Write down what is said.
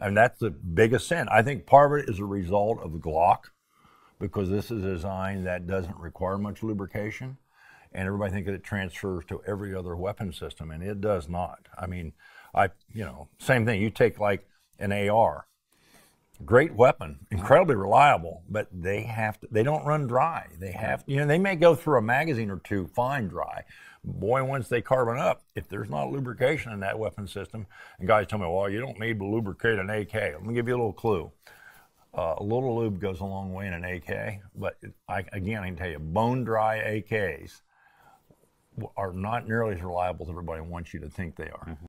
And that's the biggest sin. I think part of it is a result of the Glock because this is a design that doesn't require much lubrication. And everybody thinks that it transfers to every other weapon system, and it does not. I mean, I, you know, same thing. You take like an AR, great weapon, incredibly reliable, but they have to, they don't run dry. They have, you know, they may go through a magazine or two fine dry. Boy, once they carbon up, if there's not lubrication in that weapon system, and guys tell me, well, you don't need to lubricate an AK. Let me give you a little clue. Uh, a little lube goes a long way in an AK, but I, again, I can tell you, bone dry AKs are not nearly as reliable as everybody wants you to think they are.